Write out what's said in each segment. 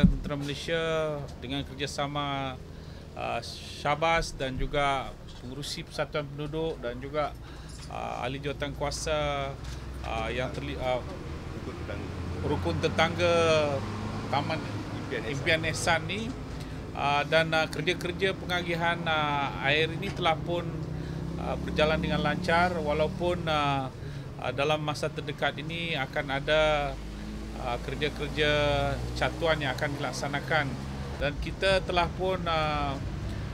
Angkatan Tentera Malaysia dengan kerjasama uh, Syabas dan juga pengurusi Persatuan Penduduk dan juga uh, ahli jawatan kuasa uh, yang terli, uh, rukun tetangga. Taman Impian Ehsan ni. Uh, dan uh, kerja-kerja pengagihan uh, air ini telah pun uh, berjalan dengan lancar walaupun uh, uh, dalam masa terdekat ini akan ada kerja-kerja catuan yang akan dilaksanakan dan kita telah pun uh,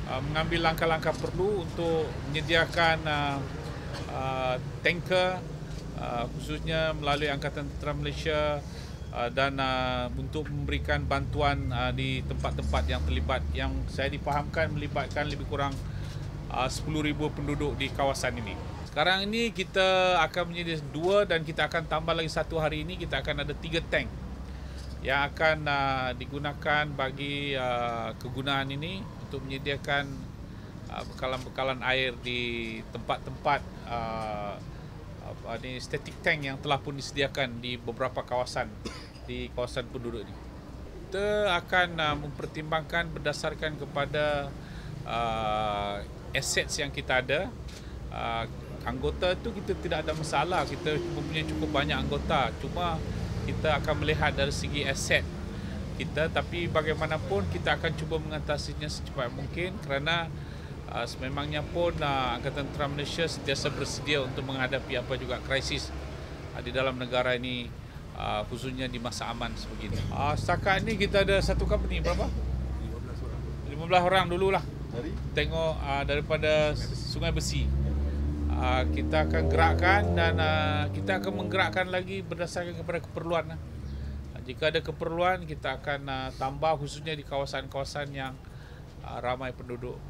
uh, mengambil langkah-langkah perlu untuk menyediakan uh, uh, tanker uh, khususnya melalui Angkatan Tentera Malaysia uh, dan uh, untuk memberikan bantuan uh, di tempat-tempat yang terlibat yang saya dipahamkan melibatkan lebih kurang uh, 10,000 penduduk di kawasan ini. Sekarang ini kita akan menjadi dua dan kita akan tambah lagi satu hari ini kita akan ada tiga tank yang akan uh, digunakan bagi uh, kegunaan ini untuk menyediakan uh, bekalan-bekalan air di tempat-tempat uh, ni static tank yang telah pun disediakan di beberapa kawasan di kawasan penduduk ini. Kita akan uh, mempertimbangkan berdasarkan kepada uh, assets yang kita ada. Uh, anggota tu kita tidak ada masalah kita mempunyai cukup banyak anggota cuma kita akan melihat dari segi aset kita tapi bagaimanapun kita akan cuba mengatasinya secepat mungkin kerana uh, sememangnya pun uh, Angkatan Tentera Malaysia sentiasa bersedia untuk menghadapi apa juga krisis uh, di dalam negara ini uh, khususnya di masa aman sebegini. Uh, setakat ini kita ada satu company berapa? 15 orang. 15 orang dululah. Dari? Tengok uh, daripada Sungai Besi. Ah, kita akan gerakkan dan uh, kita akan menggerakkan lagi berdasarkan kepada keperluan. Uh. Jika ada keperluan, kita akan uh, tambah khususnya di kawasan-kawasan yang uh, ramai penduduk.